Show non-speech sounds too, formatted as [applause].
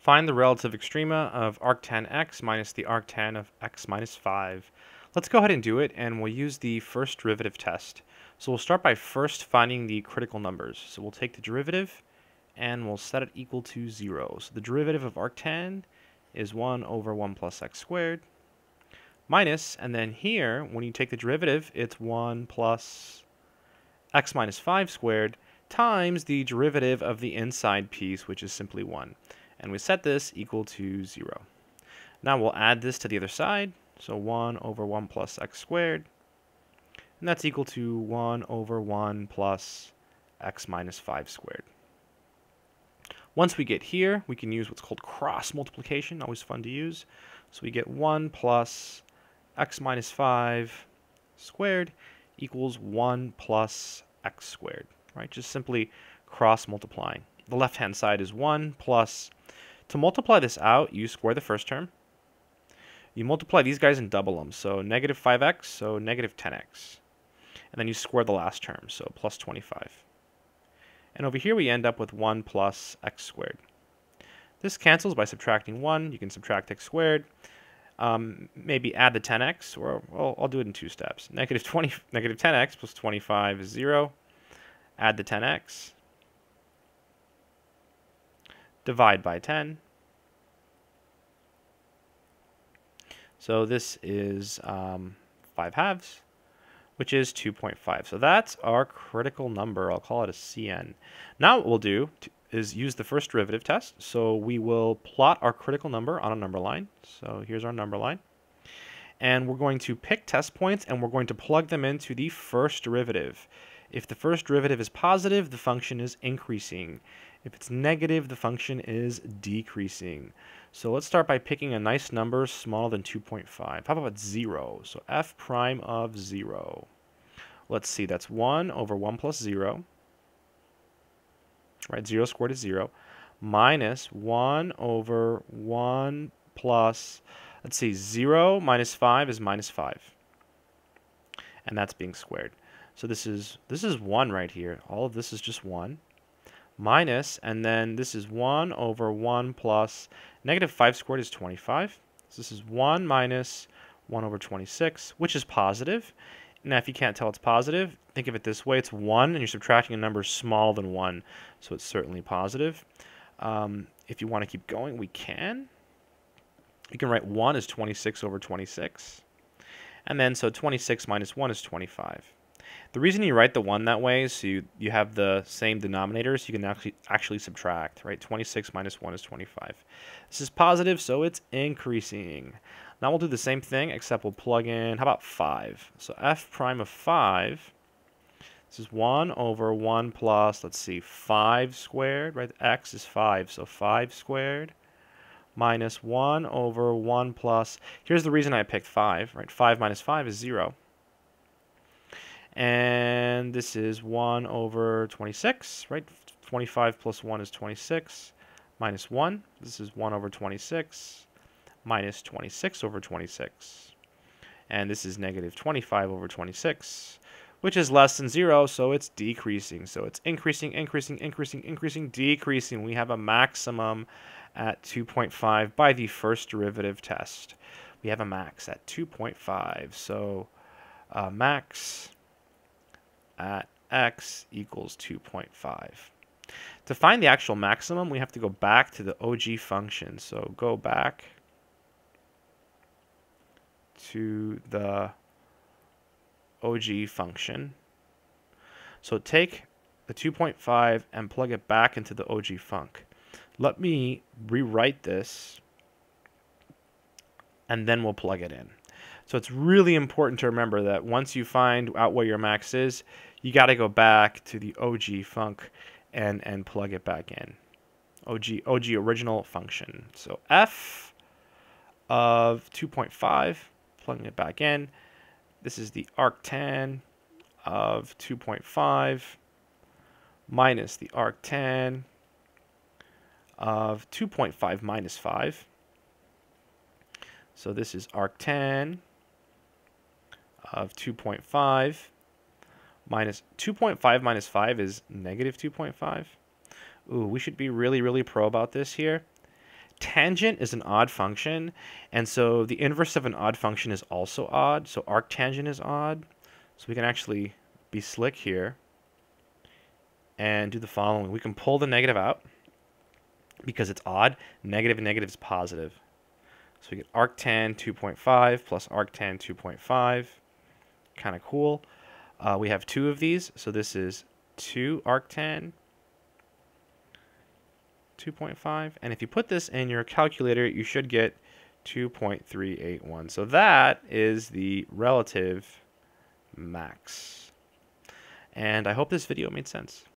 Find the relative extrema of arctan x minus the arctan of x minus 5. Let's go ahead and do it, and we'll use the first derivative test. So we'll start by first finding the critical numbers. So we'll take the derivative, and we'll set it equal to 0. So the derivative of arctan is 1 over 1 plus x squared, minus, and then here, when you take the derivative, it's 1 plus x minus 5 squared times the derivative of the inside piece, which is simply 1 and we set this equal to 0. Now we'll add this to the other side, so 1 over 1 plus x squared, and that's equal to 1 over 1 plus x minus 5 squared. Once we get here, we can use what's called cross multiplication, always fun to use. So we get 1 plus x minus 5 squared equals 1 plus x squared, right? Just simply cross multiplying. The left-hand side is 1 plus to multiply this out, you square the first term. You multiply these guys and double them. So negative 5x, so negative 10x. And then you square the last term, so plus 25. And over here we end up with 1 plus x squared. This cancels by subtracting 1. You can subtract x squared. Um, maybe add the 10x, or well, I'll do it in two steps. Negative 20, [laughs] negative 10x plus 25 is 0. Add the 10x divide by 10. So this is um, 5 halves, which is 2.5. So that's our critical number. I'll call it a CN. Now what we'll do is use the first derivative test. So we will plot our critical number on a number line. So here's our number line. And we're going to pick test points and we're going to plug them into the first derivative. If the first derivative is positive, the function is increasing. If it's negative, the function is decreasing. So let's start by picking a nice number smaller than 2.5. How about 0? So f prime of 0. Let's see, that's 1 over 1 plus 0. Right, 0 squared is 0. Minus 1 over 1 plus, let's see, 0 minus 5 is minus 5. And that's being squared. So this is this is 1 right here. All of this is just 1 minus, and then this is 1 over 1 plus negative 5 squared is 25. So this is 1 minus 1 over 26, which is positive. Now, if you can't tell it's positive, think of it this way. It's 1, and you're subtracting a number smaller than 1, so it's certainly positive. Um, if you want to keep going, we can. You can write 1 as 26 over 26. And then, so 26 minus 1 is 25. The reason you write the 1 that way is so you, you have the same denominators. You can actually, actually subtract, right? 26 minus 1 is 25. This is positive, so it's increasing. Now we'll do the same thing, except we'll plug in, how about 5? So f prime of 5, this is 1 over 1 plus, let's see, 5 squared, right? x is 5, so 5 squared minus 1 over 1 plus, here's the reason I picked 5, right? 5 minus 5 is 0 and this is 1 over 26, right? 25 plus 1 is 26, minus 1. This is 1 over 26, minus 26 over 26. And this is negative 25 over 26, which is less than 0, so it's decreasing. So it's increasing, increasing, increasing, increasing, decreasing. We have a maximum at 2.5 by the first derivative test. We have a max at 2.5. So uh, max at x equals 2.5. To find the actual maximum, we have to go back to the OG function. So go back to the OG function. So take the 2.5 and plug it back into the OG func. Let me rewrite this and then we'll plug it in. So it's really important to remember that once you find out where your max is, you got to go back to the OG func and and plug it back in. OG OG original function. So f of 2.5, plugging it back in. This is the arctan of 2.5 minus the arctan of 2.5 minus 5. So this is arctan of 2.5 minus 2.5 minus 5 is negative 2.5. Ooh, we should be really, really pro about this here. Tangent is an odd function, and so the inverse of an odd function is also odd. So arctangent is odd. So we can actually be slick here and do the following. We can pull the negative out because it's odd. Negative and negative is positive. So we get arctan 2.5 plus arctan 2.5. Kind of cool. Uh, we have two of these, so this is 2 arctan 2.5. And if you put this in your calculator, you should get 2.381. So that is the relative max. And I hope this video made sense.